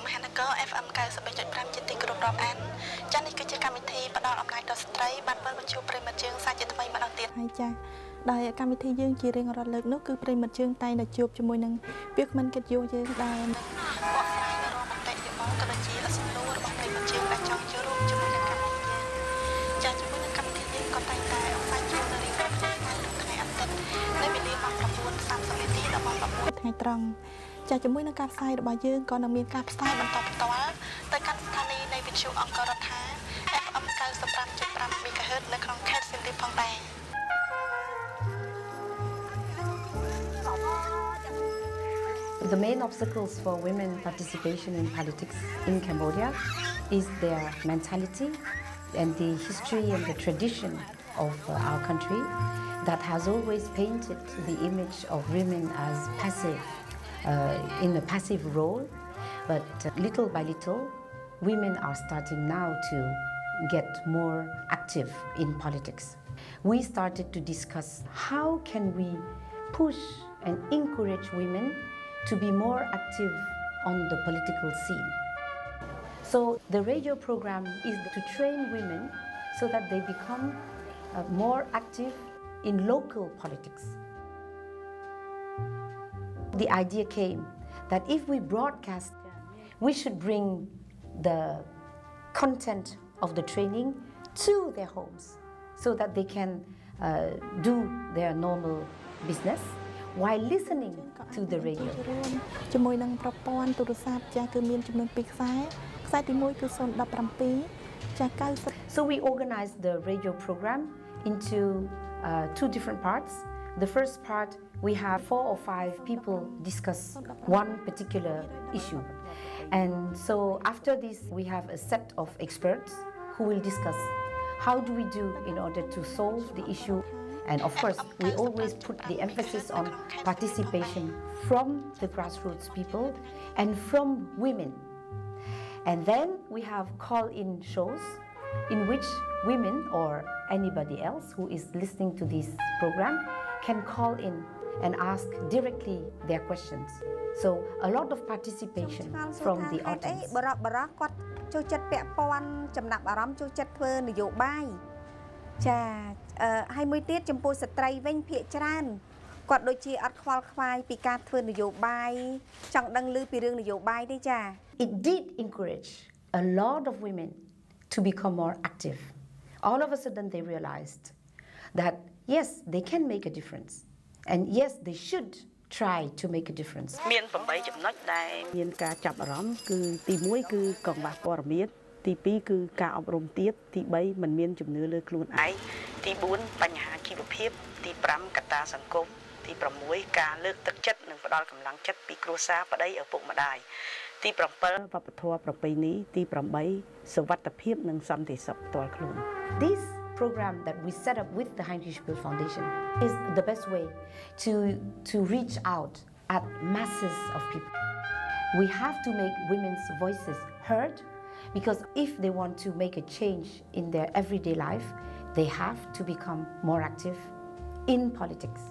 មហានគរ FM 93.5ជាទីគោរពរាប់អានចា៎នេះគឺជាកម្មវិធីផ្ដល់អំណាចដល់ស្ត្រីបានវិលបញ្ជូប្រិមត្តយើងសាជាថ្មីម្ដងទៀតហើយចា៎ដោយកម្មវិធីយើងជារៀងរាល់លើកនោះគឺប្រិមត្តយើងតែងតែជួបជាមួយនឹងវាគ្មិនកិត្តិយសយើងដែរបកស្រាយនៅរាល់មតិយោបល់ក៏ដូចជាសំណួររបស់ប្រិមត្តយើងដែលចង់ចូលរួមជាមួយនឹងកម្មវិធីយើងចា៎ជាមួយនឹងកម្មវិធីយើងក៏តែងតែផ្សាយជូននៅរៀងរាល់ថ្ងៃថ្ងៃអាទិត្យនៅវេលាម៉ោង9:30នាទីដល់ម៉ោង11ថ្ងៃត្រង់ ចាជាមួយនឹងការផ្សាយរបស់យើងក៏នឹងមានការផ្សាយបន្តផ្ទាល់ទៅកាន់ស្ថានីយ៍នៃវិទ្យុអង្គររដ្ឋា FM 95.5 MHz នៅក្នុងខេត្តសៀមរាបផងដែរ The main obstacles for women participation in politics in Cambodia is their mentality and the history and the tradition of uh, our country that has always painted the image of women as passive uh, in a passive role, but little by little, women are starting now to get more active in politics. We started to discuss how can we push and encourage women to be more active on the political scene. So the radio program is to train women so that they become uh, more active in local politics the idea came that if we broadcast, we should bring the content of the training to their homes so that they can uh, do their normal business while listening to the radio ជាមួយនឹងប្រព័ន្ធទូរស័ព្ទចាស់គឺមានចំនួន2ខ្សែខ្សែទី1គឺ017ចាស់90 So we organized the radio program into uh, two different parts the first part we have four or five people discuss one particular issue. And so after this, we have a set of experts who will discuss how do we do in order to solve the issue. And of course, we always put the emphasis on participation from the grassroots people and from women. And then we have call-in shows in which women or anybody else who is listening to this program can call in and ask directly their questions. So a lot of participation from the audience. បរោះបរោះគាត់ចូលចិត្តពាក់ព័ន្ធចំណាប់អារម្មណ៍ចូលចិត្តធ្វើនយោបាយចាអឺហើយមួយទៀតចំពោះស្ត្រីវិញភាកច្រើនគាត់ដូចជាអត់ខ្វល់ខ្វាយពីការធ្វើនយោបាយចង់ដឹងឮពីរឿងនយោបាយទេចា It did encourage a lot of women to become more active. All of a sudden they realized that yes, they can make a difference. and yes they should try to make a difference មាន8ចំណុចដែលមានការចាប់អារម្មណ៍គឺទី1គឺកង្វះព័ត៌មានទី2គឺការអប់រំទៀតទី3មិនមានជំនឿលើខ្លួនឯងទី4បញ្ហាជីវភាពទី5កត្តាសង្គមទី6ការលើកទឹកចិត្តនិងផ្ដល់កម្លាំងចិត្តពីគ្រួសារប្តីឪពុកម្ដាយទី7វប្បធម៌ប្រពៃណីទី8សុវត្ថិភាពនិងសន្តិសុខផ្ទាល់ខ្លួន This program that we set up with the Heinrich Böll Foundation is the best way to, to reach out at masses of people. We have to make women's voices heard because if they want to make a change in their everyday life, they have to become more active in politics.